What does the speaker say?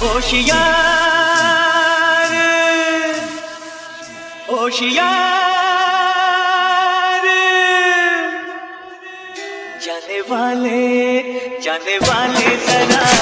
होशियार होशियार। जाने वाले जाने वाले जरा